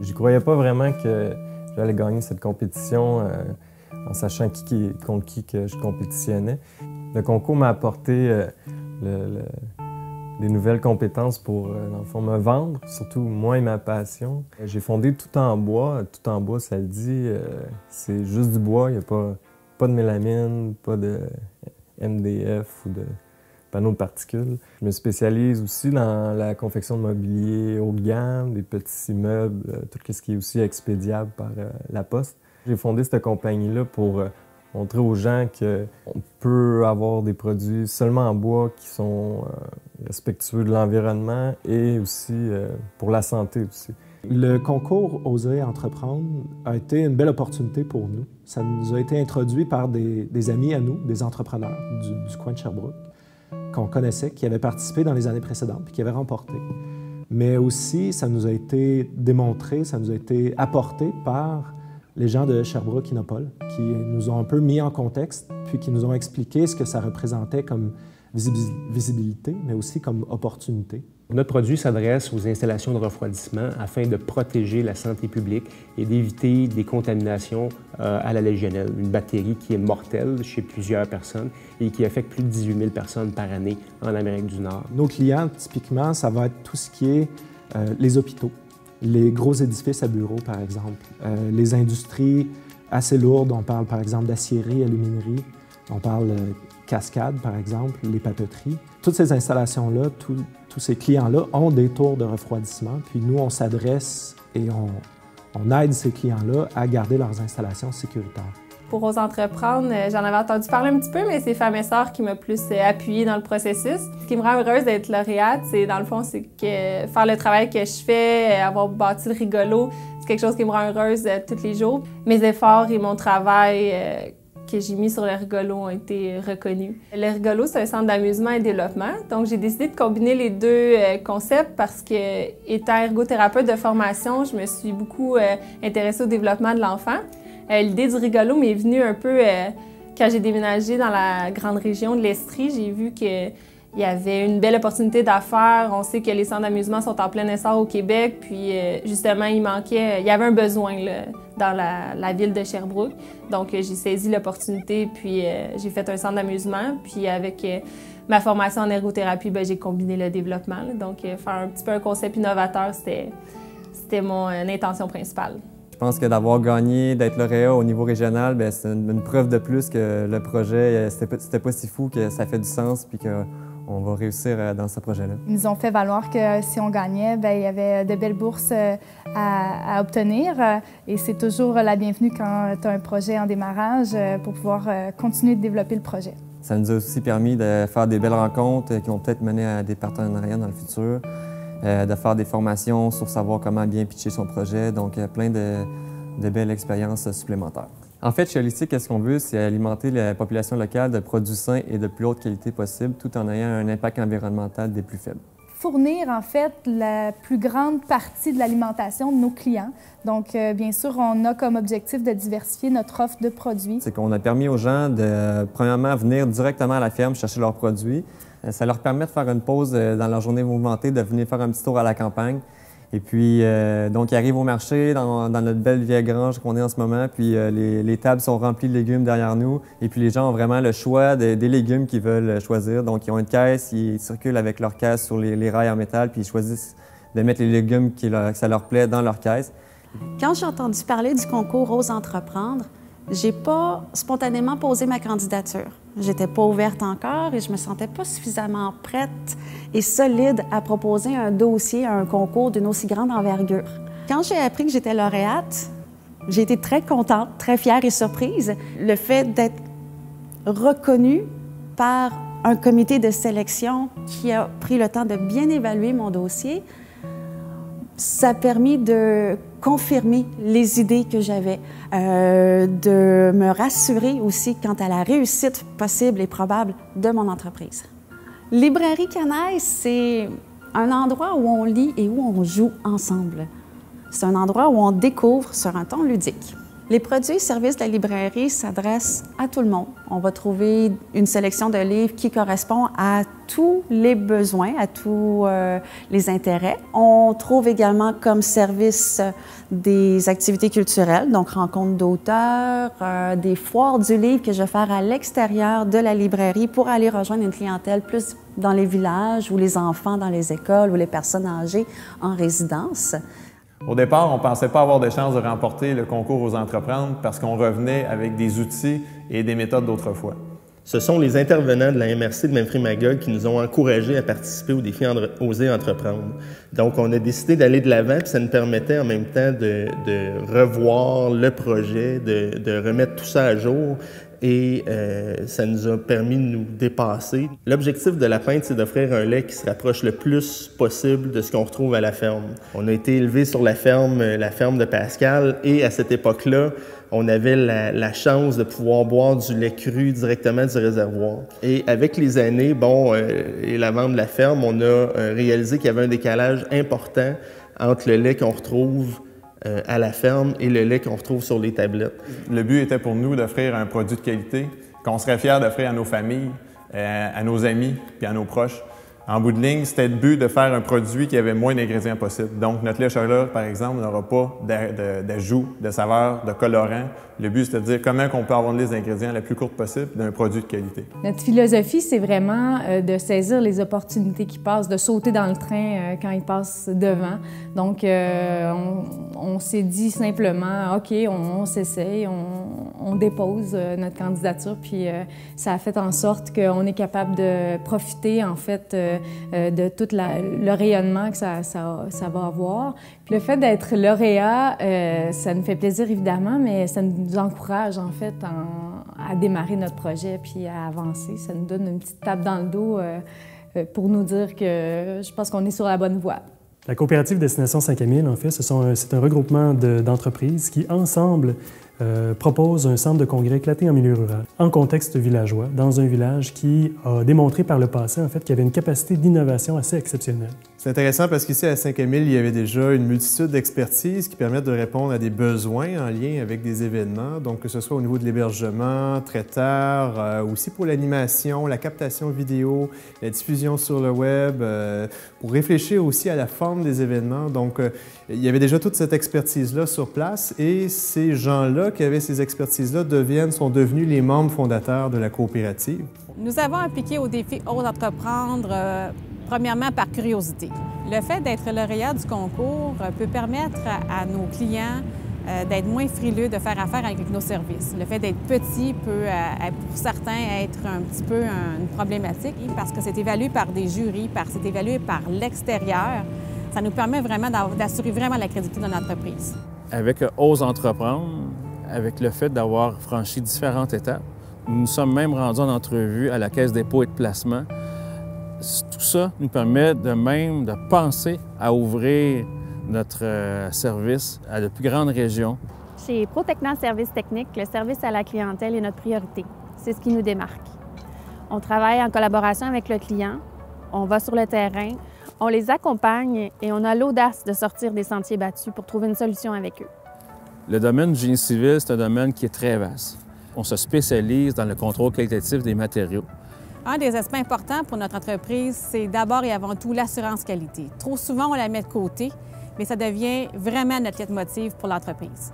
Je croyais pas vraiment que j'allais gagner cette compétition euh, en sachant qui, contre qui que je compétitionnais. Le concours m'a apporté euh, des nouvelles compétences pour, euh, dans le fond, me vendre, surtout moi et ma passion. J'ai fondé Tout en bois. Tout en bois, ça le dit, c'est juste du bois, il n'y a pas de mélamine, pas de MDF ou de panneaux de particules. Je me spécialise aussi dans la confection de mobilier haut de gamme, des petits immeubles, euh, tout ce qui est aussi expédiable par euh, la poste. J'ai fondé cette compagnie-là pour euh, montrer aux gens qu'on peut avoir des produits seulement en bois qui sont respectueux de l'environnement et aussi pour la santé aussi. Le concours Oser entreprendre a été une belle opportunité pour nous. Ça nous a été introduit par des, amis à nous, des entrepreneurs du, du coin de Sherbrooke qu'on connaissait, qui avait participé dans les années précédentes puis qui avait remporté. Mais aussi, ça nous a été démontré, ça nous a été apporté par les gens de Sherbrooke Innopol, qui nous ont un peu mis en contexte, puis qui nous ont expliqué ce que ça représentait comme visibilité, mais aussi comme opportunité. Notre produit s'adresse aux installations de refroidissement afin de protéger la santé publique et d'éviter des contaminations euh, à la légionelle, une bactérie qui est mortelle chez plusieurs personnes et qui affecte plus de 18 000 personnes par année en Amérique du Nord. Nos clients, typiquement, ça va être tout ce qui est euh, les hôpitaux, les gros édifices à bureaux, par exemple, euh, les industries assez lourdes, on parle par exemple d'acierie, aluminerie, on parle cascade, par exemple, les papeteries. Toutes ces installations-là, tous ces clients-là ont des tours de refroidissement, puis nous, on s'adresse et on, aide ces clients-là à garder leurs installations sécuritaires. Pour Ose Entreprendre, euh, j'en avais entendu parler un petit peu, mais c'est Femme et Sœur qui m'a plus euh, appuyée dans le processus. Ce qui me rend heureuse d'être lauréate, c'est dans le fond, c'est que faire le travail que je fais, euh, avoir bâti le rigolo, c'est quelque chose qui me rend heureuse tous les jours. Mes efforts et mon travail que j'ai mis sur le rigolo ont été reconnus. Le rigolo, c'est un centre d'amusement et développement. Donc, j'ai décidé de combiner les deux euh, concepts parce que, étant ergothérapeute de formation, je me suis beaucoup euh, intéressée au développement de l'enfant. Euh, l'idée du rigolo m'est venue un peu quand j'ai déménagé dans la grande région de l'Estrie. J'ai vu que il y avait une belle opportunité d'affaires. On sait que les centres d'amusement sont en plein essor au Québec, puis justement, il manquait, il y avait un besoin là, dans la, ville de Sherbrooke. Donc, euh, j'ai saisi l'opportunité, puis euh, j'ai fait un centre d'amusement. Puis, avec euh, ma formation en ergothérapie, ben, j'ai combiné le développement. Donc, faire un petit peu un concept innovateur, c'était mon intention principale. Je pense que d'avoir gagné, d'être lauréat au niveau régional, ben, c'est une, preuve de plus que le projet, c'était pas si fou, que ça fait du sens, puis que on va réussir euh, dans ce projet-là. Ils nous ont fait valoir que si on gagnait, bien, il y avait de belles bourses euh, à, obtenir. Et c'est toujours la bienvenue quand tu as un projet en démarrage euh, pour pouvoir continuer de développer le projet. Ça nous a aussi permis de faire des belles rencontres qui vont peut-être mener à des partenariats dans le futur, de faire des formations sur savoir comment bien pitcher son projet. Donc, plein de, de belles expériences supplémentaires. En fait, chez Holistique, qu'est-ce qu'on veut? C'est alimenter la population locale de produits sains et de plus haute qualité possible, tout en ayant un impact environnemental des plus faibles. Fournir, en fait, la plus grande partie de l'alimentation de nos clients. Donc, euh, bien sûr, on a comme objectif de diversifier notre offre de produits. C'est qu'on a permis aux gens de, premièrement, venir directement à la ferme chercher leurs produits. Euh, ça leur permet de faire une pause euh, dans leur journée mouvementée, de venir faire un petit tour à la campagne. Et puis, euh, donc, ils arrivent au marché dans, notre belle vieille grange qu'on est en ce moment. Puis, euh, les, tables sont remplies de légumes derrière nous. Et puis, les gens ont vraiment le choix des légumes qu'ils veulent choisir. Donc, ils ont une caisse, ils circulent avec leur caisse sur les, rails en métal, puis ils choisissent de mettre les légumes qui que ça leur plaît dans leur caisse. Quand j'ai entendu parler du concours Rose Entreprendre, j'ai pas spontanément posé ma candidature. J'étais pas ouverte encore et je me sentais pas suffisamment prête et solide à proposer un dossier à un concours d'une aussi grande envergure. Quand j'ai appris que j'étais lauréate, j'ai été très contente, très fière et surprise. Le fait d'être reconnue par un comité de sélection qui a pris le temps de bien évaluer mon dossier, ça a permis de confirmer les idées que j'avais, euh, de me rassurer aussi quant à la réussite possible et probable de mon entreprise. Librairie Canaille, c'est un endroit où on lit et où on joue ensemble. C'est un endroit où on découvre sur un ton ludique. Les produits et services de la librairie s'adressent à tout le monde. On va trouver une sélection de livres qui correspond à tous les besoins, à tous euh, les intérêts. On trouve également comme service des activités culturelles, donc rencontres d'auteurs, euh, des foires du livre que je vais faire à l'extérieur de la librairie pour aller rejoindre une clientèle plus dans les villages ou les enfants dans les écoles ou les personnes âgées en résidence. Au départ, on ne pensait pas avoir de chance de remporter le concours aux entreprendre parce qu'on revenait avec des outils et des méthodes d'autrefois. Ce sont les intervenants de la MRC de Memphis Magog qui nous ont encouragés à participer au défi Oser entreprendre. Donc, on a décidé d'aller de l'avant, puis ça nous permettait en même temps de, revoir le projet, de, remettre tout ça à jour, et euh, ça nous a permis de nous dépasser. L'objectif de la pinte, c'est d'offrir un lait qui se rapproche le plus possible de ce qu'on retrouve à la ferme. On a été élevé sur la ferme, euh, la ferme de Pascal, et à cette époque-là, on avait la, chance de pouvoir boire du lait cru directement du réservoir. Et avec les années, bon, euh, et la vente de la ferme, on a réalisé qu'il y avait un décalage important entre le lait qu'on retrouve euh, à la ferme et le lait qu'on retrouve sur les tablettes. Le but était pour nous d'offrir un produit de qualité qu'on serait fiers d'offrir à nos familles, euh, à nos amis puis à nos proches. En bout de ligne, c'était le but de faire un produit qui avait moins d'ingrédients possibles. Donc, notre lait chocolat, par exemple, n'aura pas d'ajout, de, saveur, de colorant. Le but, c'est de dire comment on peut avoir les ingrédients la plus courte possible d'un produit de qualité. Notre philosophie, c'est vraiment euh, de saisir les opportunités qui passent, de sauter dans le train euh, quand ils passent devant. Donc, euh, on, s'est dit simplement, OK, on, s'essaye, on, dépose notre candidature, puis ça a fait en sorte qu'on est capable de profiter, en fait, de tout le rayonnement que ça, va avoir. Le fait d'être lauréat, euh, ça nous fait plaisir évidemment, mais ça nous encourage en fait à démarrer notre projet puis à avancer. Ça nous donne une petite tape dans le dos euh, pour nous dire que je pense qu'on est sur la bonne voie. La coopérative Destination 5000, en fait, c'est un regroupement d'entreprises qui, ensemble, euh, propose un centre de congrès éclaté en milieu rural, en contexte villageois, dans un village qui a démontré par le passé en fait qu'il y avait une capacité d'innovation assez exceptionnelle. C'est intéressant parce qu'ici à Saint-Camille, il y avait déjà une multitude d'expertises qui permettent de répondre à des besoins en lien avec des événements, donc que ce soit au niveau de l'hébergement, traiteur, euh, aussi pour l'animation, la captation vidéo, la diffusion sur le web, euh, pour réfléchir aussi à la forme des événements. Donc, il y avait déjà toute cette expertise-là sur place et ces gens-là qui avaient ces expertises-là deviennent, sont devenus les membres fondateurs de la coopérative. Nous avons appliqué au défi Ose entreprendre, euh, premièrement par curiosité. Le fait d'être lauréat du concours euh, peut permettre à, nos clients euh, d'être moins frileux de faire affaire avec nos services. Le fait d'être petit peut, pour certains, être un petit peu une problématique parce que c'est évalué par des jurys, parce que c'est évalué par l'extérieur ça nous permet vraiment d'assurer vraiment la crédibilité de l'entreprise. Avec Ose entreprendre, avec le fait d'avoir franchi différentes étapes, nous nous sommes même rendus en entrevue à la Caisse dépôt et de placement. Tout ça nous permet de même de penser à ouvrir notre euh, service à de plus grandes régions. Chez ProTechna Service Technique, le service à la clientèle est notre priorité. C'est ce qui nous démarque. On travaille en collaboration avec le client, on va sur le terrain, on les accompagne et on a l'audace de sortir des sentiers battus pour trouver une solution avec eux. Le domaine du génie civil, c'est un domaine qui est très vaste. On se spécialise dans le contrôle qualitatif des matériaux. Un des aspects importants pour notre entreprise, c'est d'abord et avant tout l'assurance qualité. Trop souvent, on la met de côté, mais ça devient vraiment notre motive pour l'entreprise.